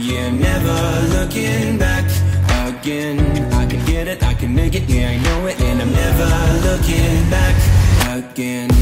Yeah, never looking back again. I can get it, I can make it, yeah I know it And I'm never looking back again.